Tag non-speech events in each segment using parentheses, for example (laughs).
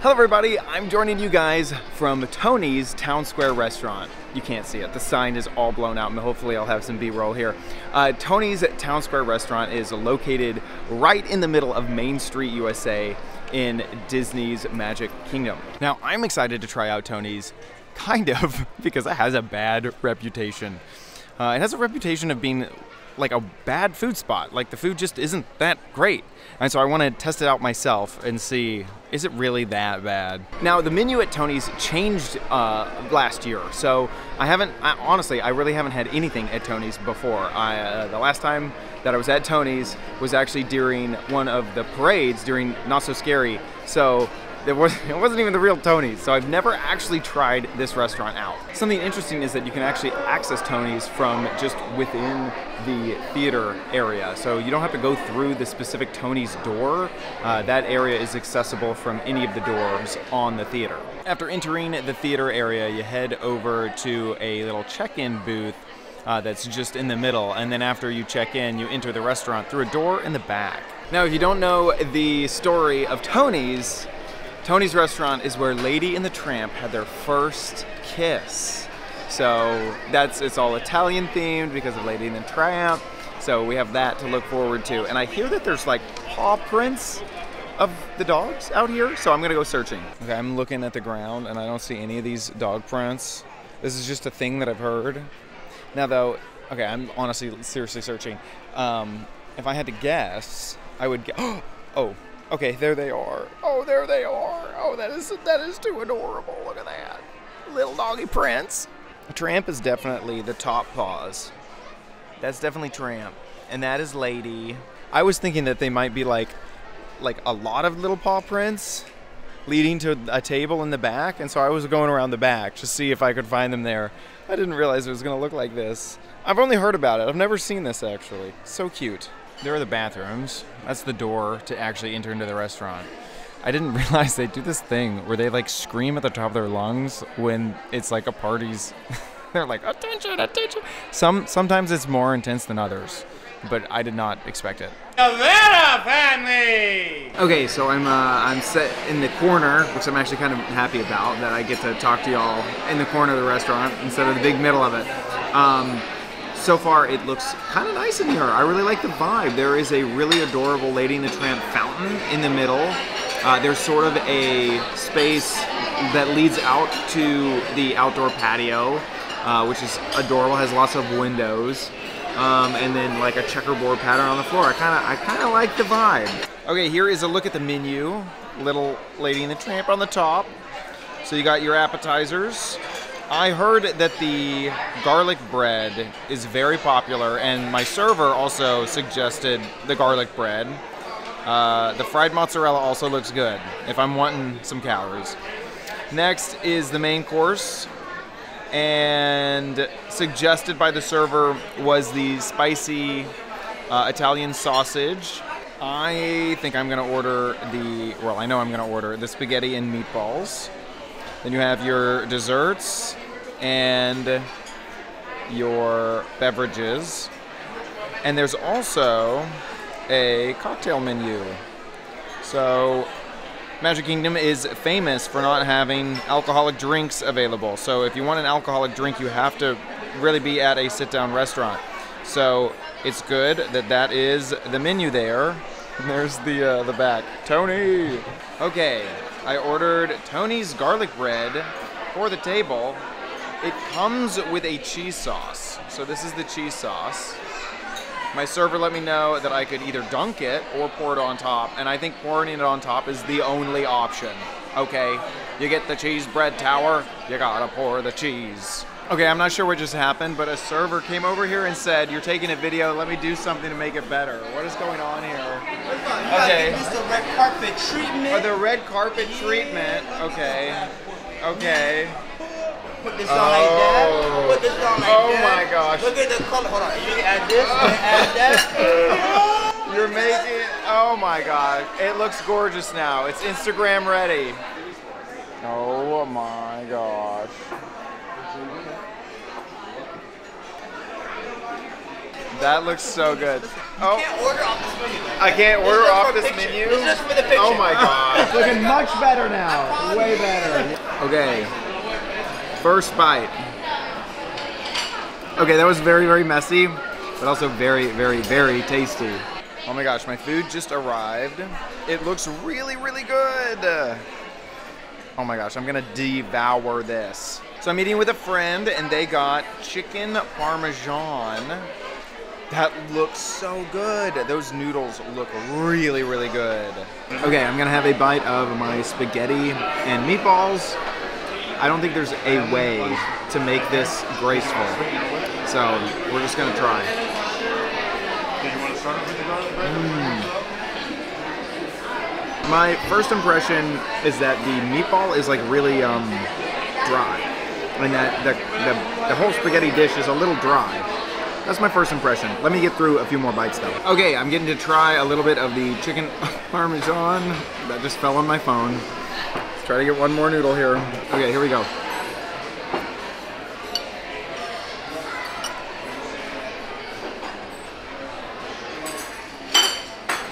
Hello everybody, I'm joining you guys from Tony's Town Square Restaurant. You can't see it, the sign is all blown out and hopefully I'll have some B-roll here. Uh, Tony's Town Square Restaurant is located right in the middle of Main Street, USA in Disney's Magic Kingdom. Now I'm excited to try out Tony's, kind of, (laughs) because it has a bad reputation. Uh, it has a reputation of being like a bad food spot. Like the food just isn't that great. And so I want to test it out myself and see is it really that bad? Now the menu at Tony's changed uh, last year, so I haven't. I, honestly, I really haven't had anything at Tony's before. I, uh, the last time that I was at Tony's was actually during one of the parades during Not So Scary. So it, was, (laughs) it wasn't even the real Tony's, so I've never actually tried this restaurant out. Something interesting is that you can actually access Tony's from just within the theater area. So you don't have to go through the specific Tony's door. Uh, that area is accessible from any of the doors on the theater. After entering the theater area, you head over to a little check-in booth uh, that's just in the middle. And then after you check in, you enter the restaurant through a door in the back. Now, if you don't know the story of Tony's, Tony's restaurant is where Lady and the Tramp had their first kiss. So that's it's all Italian themed because of Lady and the Tramp. So we have that to look forward to. And I hear that there's like paw prints of the dogs out here, so I'm gonna go searching. Okay, I'm looking at the ground and I don't see any of these dog prints. This is just a thing that I've heard. Now though, okay, I'm honestly seriously searching. Um, if I had to guess, I would guess. (gasps) Oh, Okay, there they are. Oh, there they are. Oh, that is that is too adorable. Look at that. Little doggy prints. Tramp is definitely the top paws. That's definitely Tramp. And that is Lady. I was thinking that they might be like like a lot of little paw prints leading to a table in the back, and so I was going around the back to see if I could find them there. I didn't realize it was going to look like this. I've only heard about it. I've never seen this actually. So cute. There are the bathrooms. That's the door to actually enter into the restaurant. I didn't (laughs) realize they do this thing where they like scream at the top of their lungs when it's like a party's. (laughs) They're like attention, attention. Some sometimes it's more intense than others, but I did not expect it. Vera family. Okay, so I'm uh, I'm set in the corner, which I'm actually kind of happy about that I get to talk to y'all in the corner of the restaurant instead of the big middle of it. Um, so far it looks kind of nice in here. I really like the vibe. There is a really adorable Lady in the Tramp fountain in the middle. Uh, there's sort of a space that leads out to the outdoor patio, uh, which is adorable. Has lots of windows, um, and then like a checkerboard pattern on the floor. I kind of I kind of like the vibe. Okay, here is a look at the menu. Little Lady in the Tramp on the top. So you got your appetizers. I heard that the garlic bread is very popular, and my server also suggested the garlic bread. Uh, the fried mozzarella also looks good if I'm wanting some calories. Next is the main course, and suggested by the server was the spicy uh, Italian sausage. I think I'm gonna order the, well, I know I'm gonna order the spaghetti and meatballs. Then you have your desserts and your beverages. And there's also a cocktail menu. So, Magic Kingdom is famous for not having alcoholic drinks available. So, if you want an alcoholic drink, you have to really be at a sit down restaurant. So, it's good that that is the menu there. (laughs) There's the uh, the back. Tony. Okay, I ordered Tony's garlic bread for the table. It comes with a cheese sauce. So this is the cheese sauce. My server let me know that I could either dunk it or pour it on top, and I think pouring it on top is the only option. Okay, you get the cheese bread tower, you gotta pour the cheese. Okay, I'm not sure what just happened, but a server came over here and said, "You're taking a video. Let me do something to make it better." What is going on here? Okay. This the red carpet treatment. Oh, the red carpet treatment. Okay. Okay. Put this on like that. Oh. Put this on like oh that. my gosh. Look at the color. Hold on. You can add this. Add that. (laughs) You're making. Oh my god. It looks gorgeous now. It's Instagram ready. Oh my gosh. That looks so good. Oh, Can't order off this menu. I can't order off this picture. menu. This is for the oh picture. Oh my god. (laughs) Looking much better now. Way better. Okay. First bite. Okay, that was very, very messy, but also very, very, very tasty. Oh my gosh, my food just arrived. It looks really, really good. Oh my gosh, I'm gonna devour this. So I'm eating with a friend, and they got chicken parmesan. That looks so good. Those noodles look really, really good. Okay, I'm gonna have a bite of my spaghetti and meatballs. I don't think there's a way to make this graceful. So we're just gonna try. Mm. My first impression is that the meatball is like really um, dry, and that the, the, the whole spaghetti dish is a little dry. That's my first impression. Let me get through a few more bites though. Okay, I'm getting to try a little bit of the chicken (laughs) parmesan. That just fell on my phone. Let's try to get one more noodle here. Okay, here we go.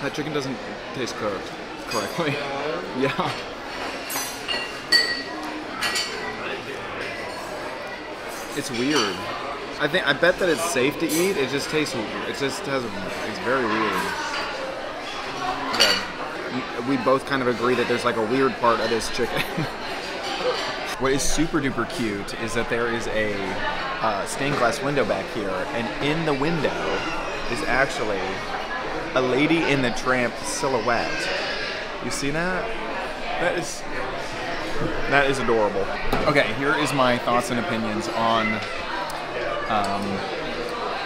That chicken doesn't taste cooked correctly. (laughs) yeah. It's weird. I think I bet that it's safe to eat. It just tastes. It just has. It's very weird. Yeah. We both kind of agree that there's like a weird part of this chicken. (laughs) what is super duper cute is that there is a uh, stained glass window back here, and in the window is actually a lady in the tramp silhouette. You see that? That is that is adorable. Okay, here is my thoughts and opinions on um,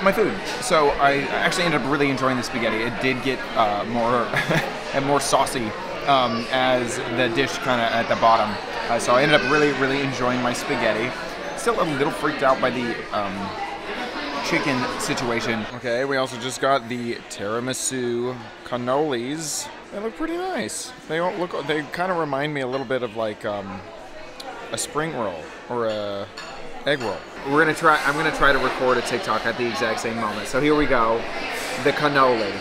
my food. So I actually ended up really enjoying the spaghetti. It did get uh, more (laughs) and more saucy um, as the dish kind of at the bottom. Uh, so I ended up really, really enjoying my spaghetti. Still a little freaked out by the um, chicken situation. Okay, we also just got the tiramisu cannolis. They look pretty nice. They don't look. They kind of remind me a little bit of like um, a spring roll or a egg roll. We're gonna try. I'm gonna try to record a TikTok at the exact same moment. So here we go. The cannoli.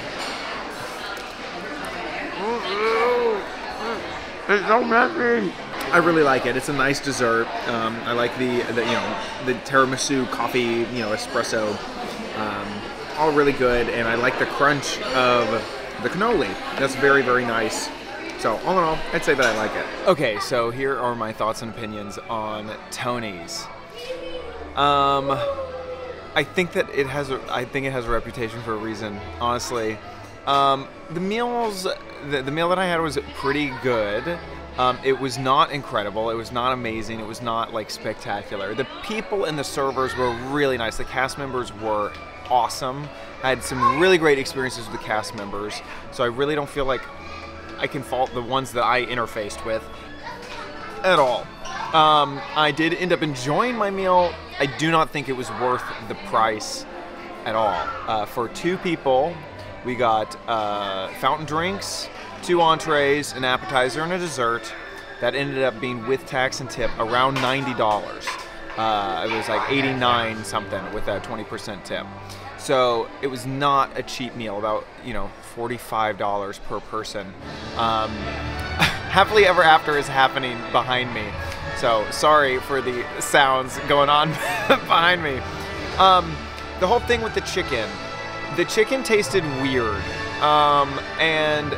It's so messy. I really like it. It's a nice dessert. Um, I like the, the you know the tiramisu coffee you know espresso. Um, all really good, and I like the crunch of the cannoli. That's very very nice. So all in all, I'd say that I like it. Okay, so here are my thoughts and opinions on Tony's. Um, I think that it has. A, I think it has a reputation for a reason. Honestly, um, the meals, the, the meal that I had was pretty good. Um, it was not incredible. It was not amazing. It was not like spectacular. The people and the servers were really nice. The cast members were awesome. I had some really great experiences with the cast members. So I really don't feel like I can fault the ones that I interfaced with at all. Um, I did end up enjoying my meal. I do not think it was worth the price at all. Uh, for two people, we got uh, fountain drinks, two entrees, an appetizer, and a dessert. That ended up being with tax and tip around ninety dollars. Uh, it was like eighty-nine something with a twenty percent tip. So it was not a cheap meal. About you know forty-five dollars per person. Um, (laughs) happily ever after is happening behind me. So sorry for the sounds going on (laughs) behind me. Um, the whole thing with the chicken, the chicken tasted weird, um, and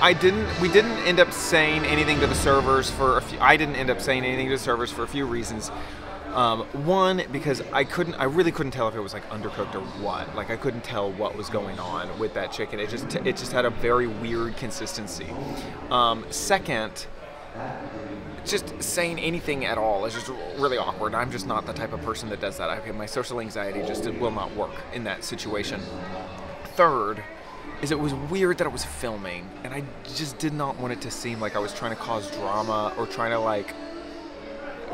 I didn't. We didn't end up saying anything to the servers for a few. I didn't end up saying anything to the servers for a few reasons. Um, one, because I couldn't, I really couldn't tell if it was like undercooked or what. Like I couldn't tell what was going on with that chicken. It just, it just had a very weird consistency. Um, second, just saying anything at all is just really awkward. I'm just not the type of person that does that. I, my social anxiety just will not work in that situation. Third, is it was weird that I was filming, and I just did not want it to seem like I was trying to cause drama or trying to like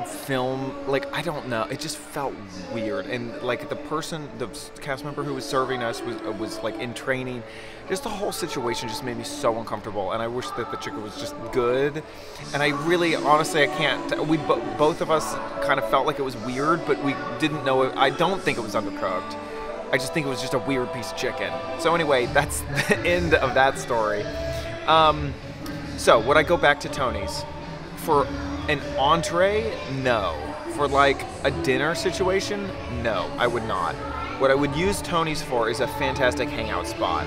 film like i don't know it just felt weird and like the person the cast member who was serving us was uh, was like in training just the whole situation just made me so uncomfortable and i wish that the chicken was just good and i really honestly i can't we both of us kind of felt like it was weird but we didn't know it, i don't think it was undercooked I just think it was just a weird piece of chicken. So anyway, that's (laughs) the end of that story. Um, so would I go back to Tony's for an entree? No. For like a dinner situation? No, I would not. What I would use Tony's for is a fantastic hangout spot.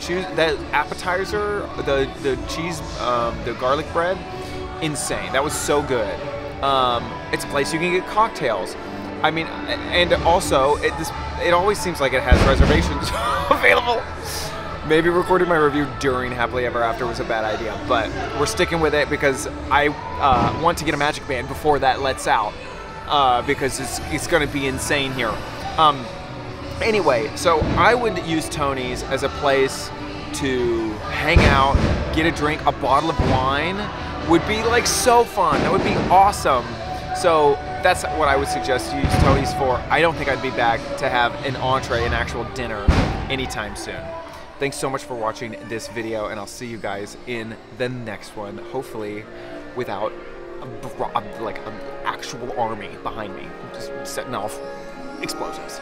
Choose that appetizer, the the cheese, um, the garlic bread, insane. That was so good. Um, it's a place you can get cocktails. I mean, and also it this it always seems like it has reservations (laughs) available. Maybe recording my review during Happily Ever After was a bad idea, but we're sticking with it because I uh, want to get a Magic Band before that lets out uh, because it's it's going to be insane here. Um, anyway, so I would use Tony's as a place to hang out, get a drink, a bottle of wine would be like so fun. That would be awesome. So that's what I would suggest you use Tony's for. I don't think I'd be back to have an entree, an actual dinner, anytime soon. Thanks so much for watching this video, and I'll see you guys in the next one. Hopefully, without a, like an actual army behind me, just setting off explosives.